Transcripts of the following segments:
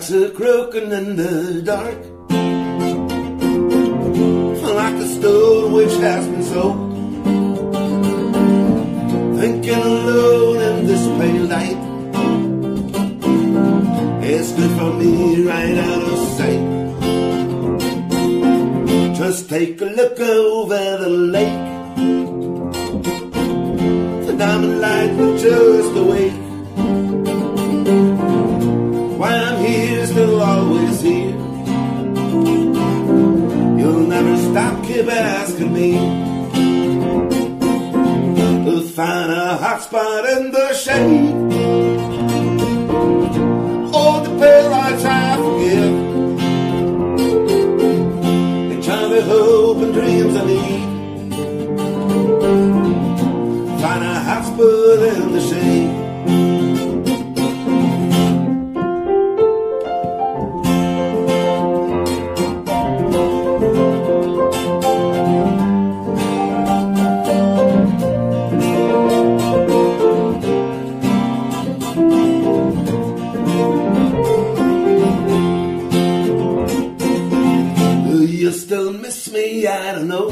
Cocks are croaking in the dark. Like a stone which has been soaked. Thinking alone in this pale light. It's good for me right out of sight. Just take a look over the lake. The diamond light will just awake stop, keep asking me find a hot spot in the shade. All the pale lights I forgive, The trying to hope and dreams I need. Find a hot spot in the shade. Miss me? I don't know.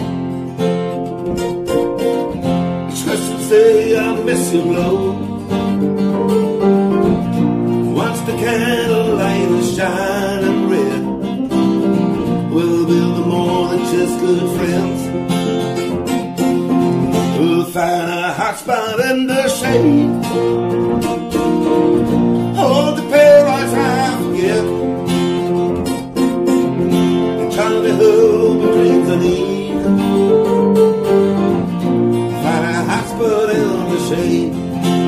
Just to say I miss you low. Once the candlelight is shining red, we'll build more than just good friends. We'll find a hot spot in the shade. Hot in the shade.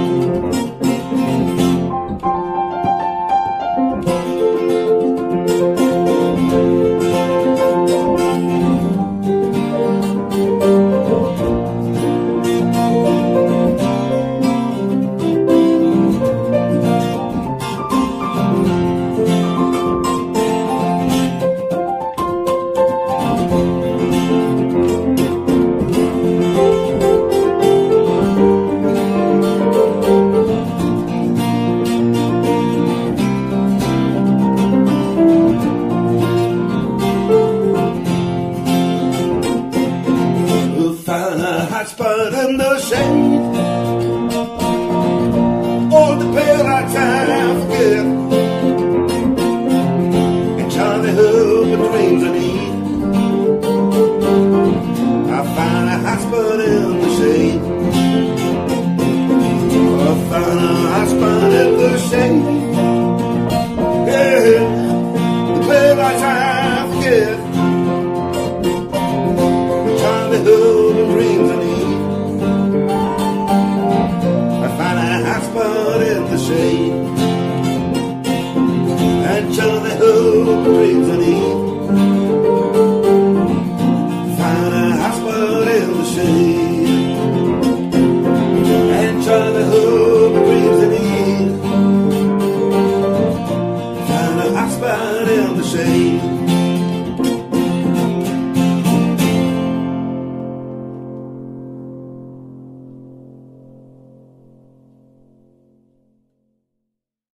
A hot in the shade. All the pale lights I forget. And Charlie hope and dreams I need. I'll find a hot spot in the shade. I'll find a hot spot in the shade. Yeah, the pale lights I dreams I need. I find a hot in the shade. And hold the dreams I need. Find a hot in the shade. And hold the dreams need. Find a in the shade.